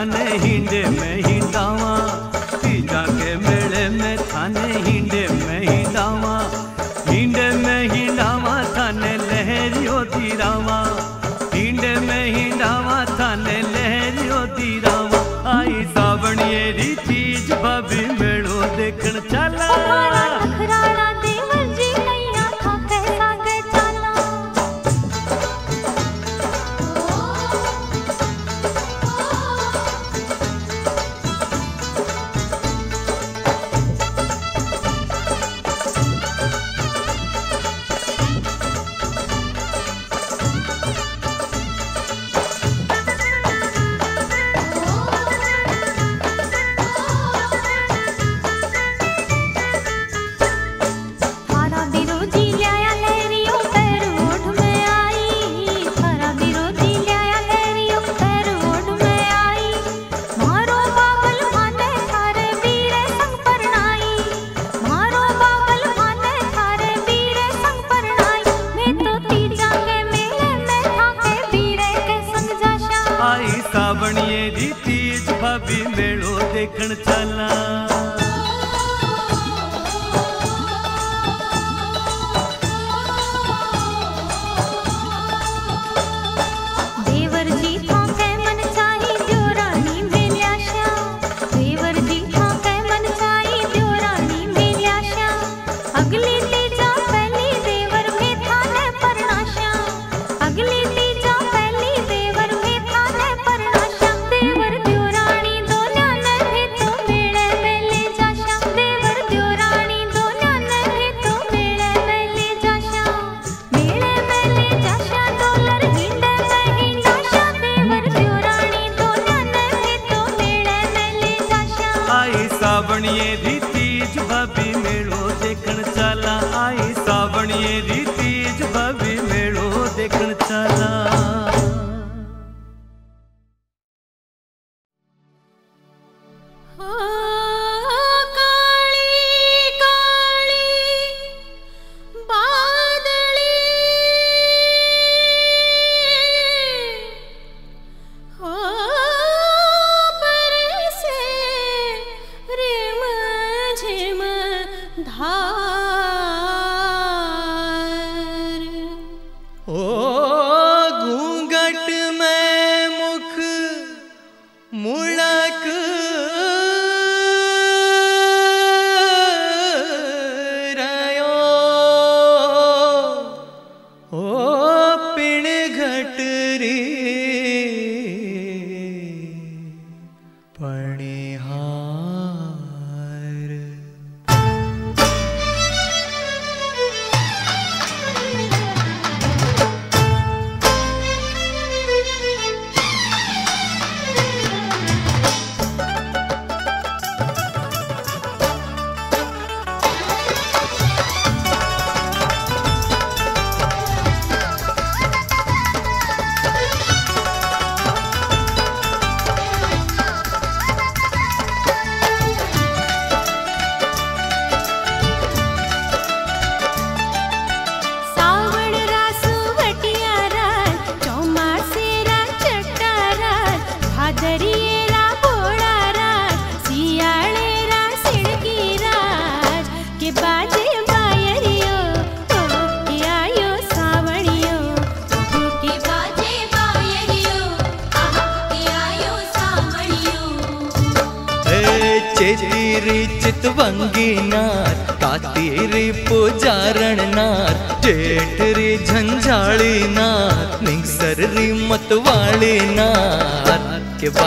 थाने हिंडे में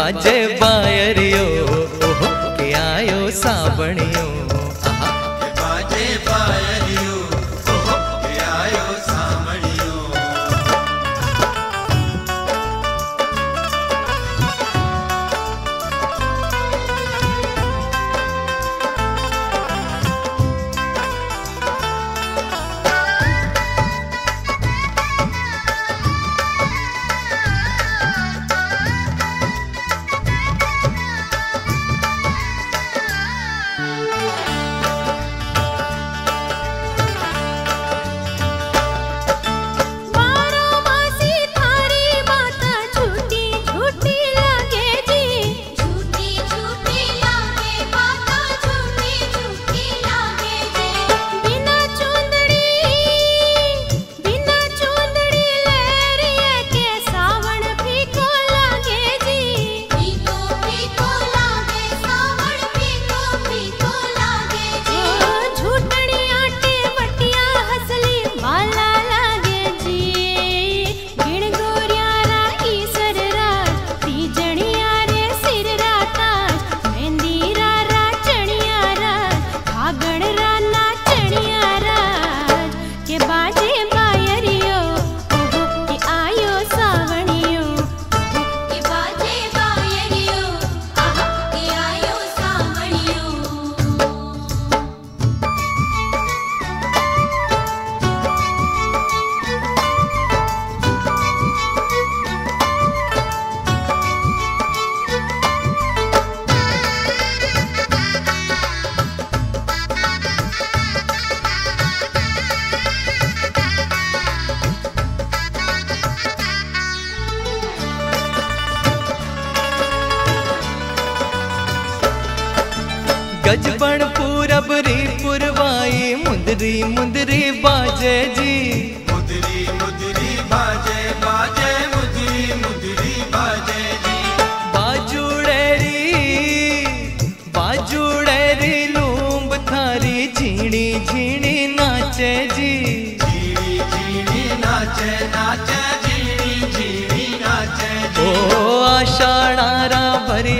बाजे बायरियो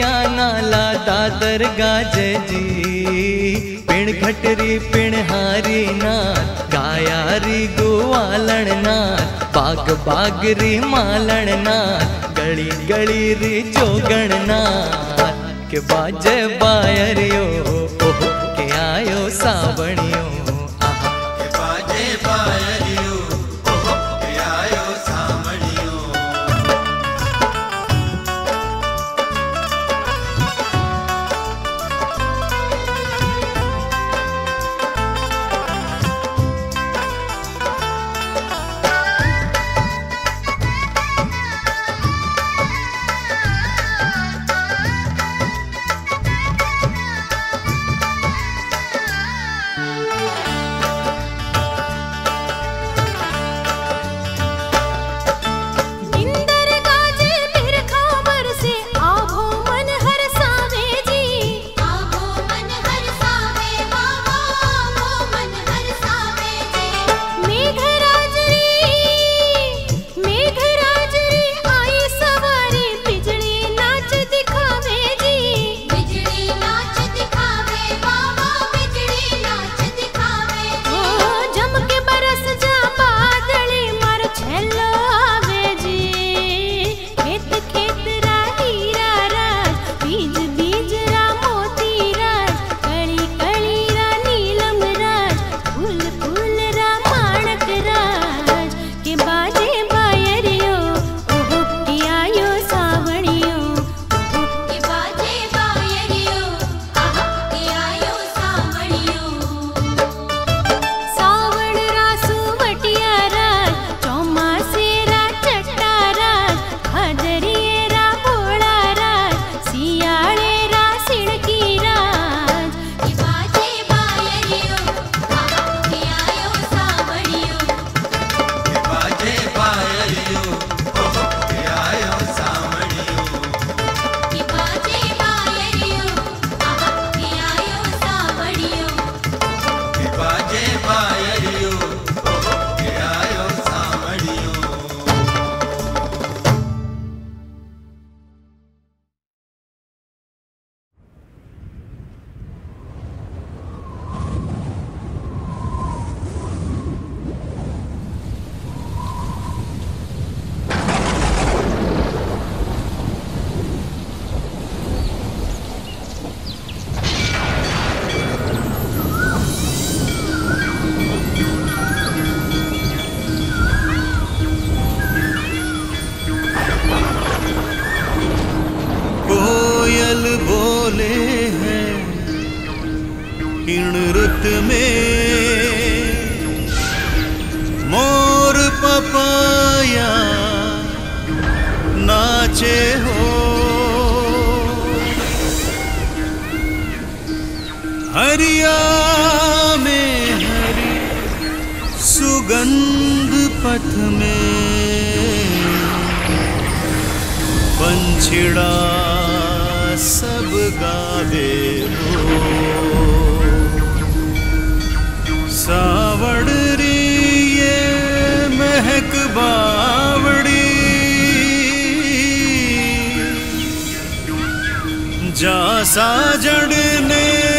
माया नाला दादर गाज जी। पिण खटरी, पिण हारी नाथ गाया री गोवालण नाथ, बाग बाग मालण नाथ, गली गली री जोगण नाथ। के बाजे बायरियो के आयो सावणियो। छिड़ा सब गावे हो। सावड़ री ये महक बावड़ी। जा सा जड़ ने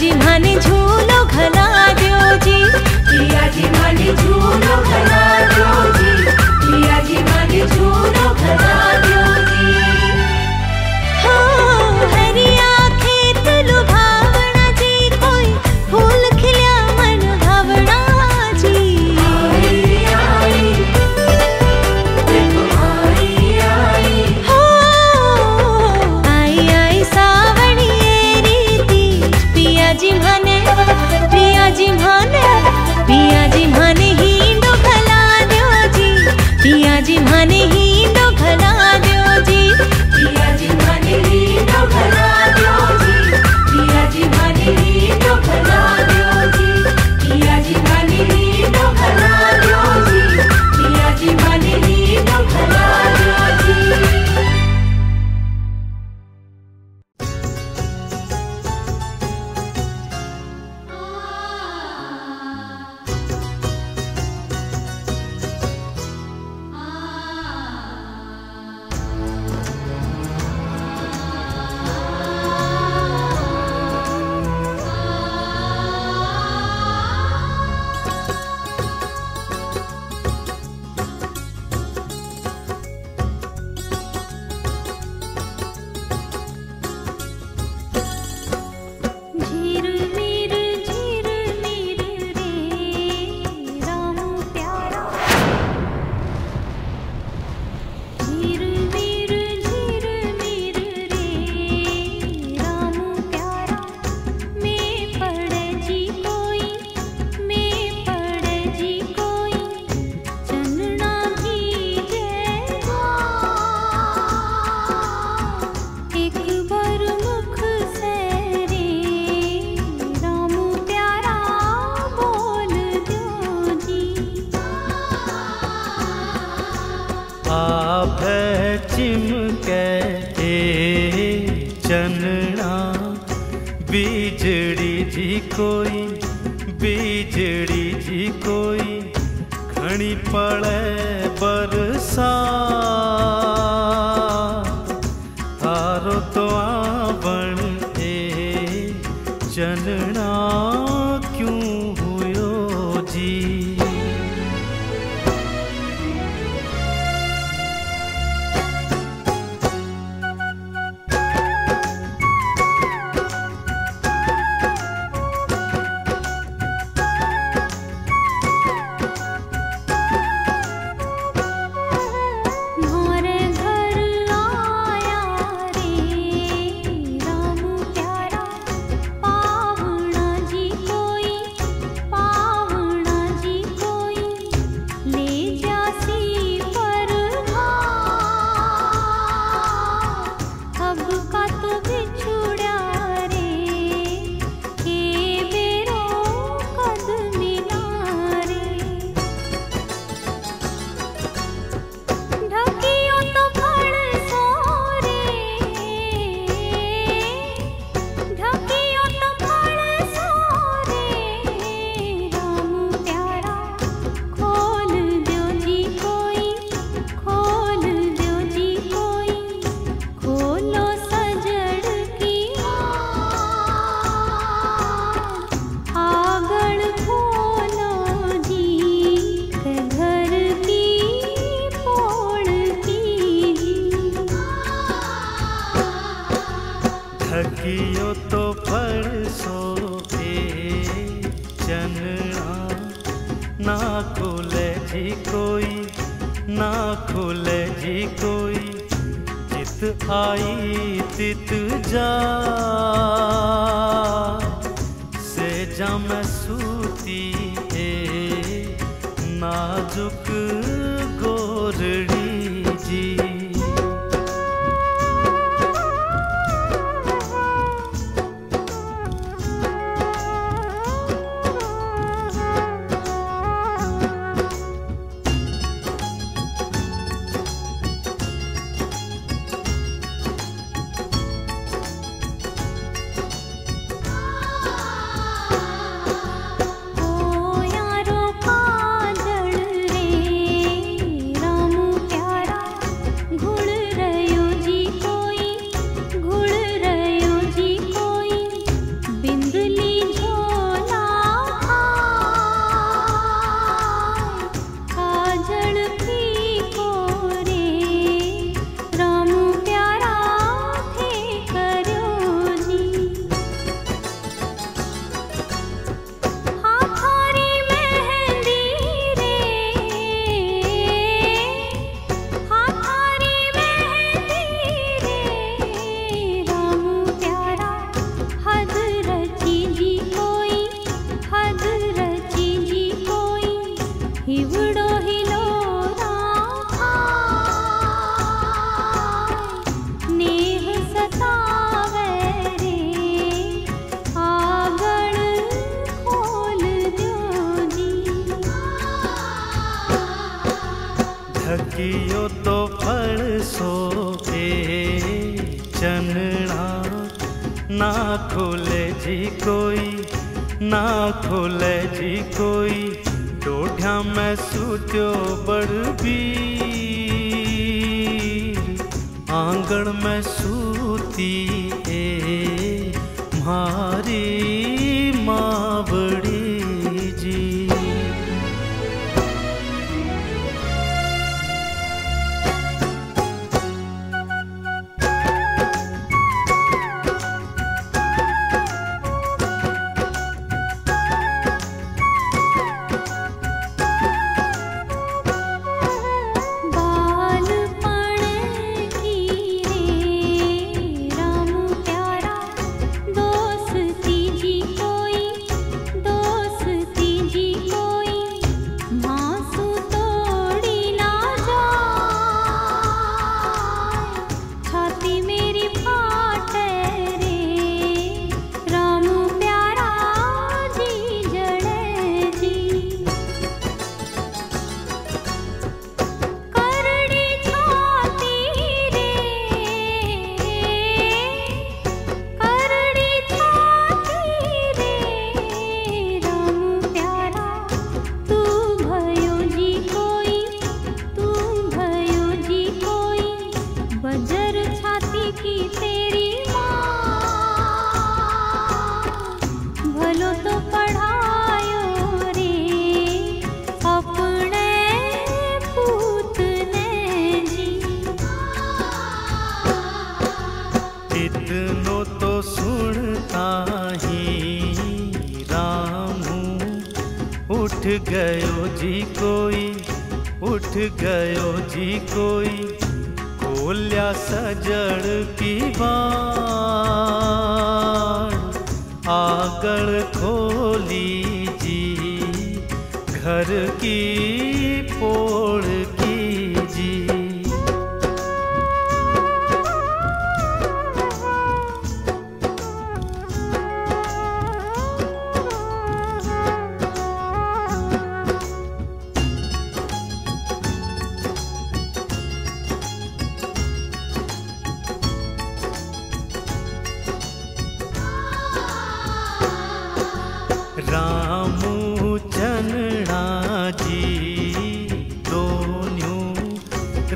जिम्हाने झूठ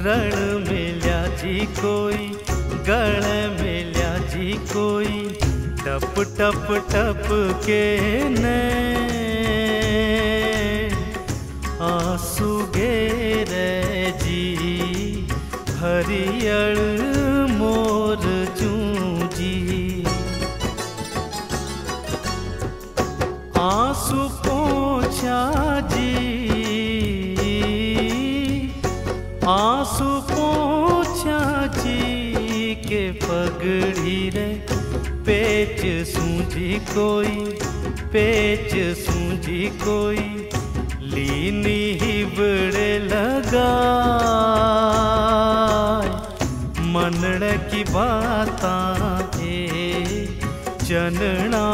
रण मिलिया जी कोई, गण मिलिया जी कोई, टप टप टप के ने आँसू गेरे जी हरियल कोई, पेच सूझी कोई, लीनी ही बड़े लगा मनड़ की बात ए जनना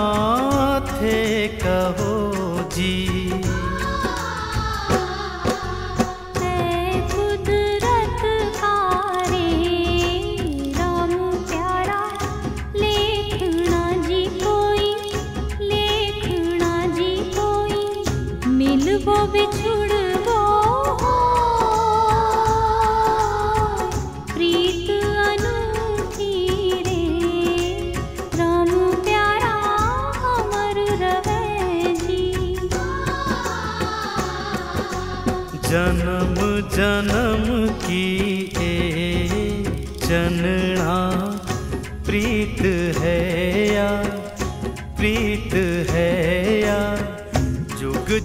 थे कहो जी।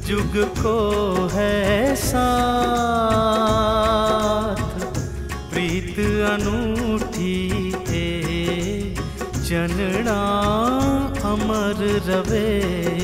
जुग को है साथ। प्रीत अनूठी है जनड़ा अमर रवे।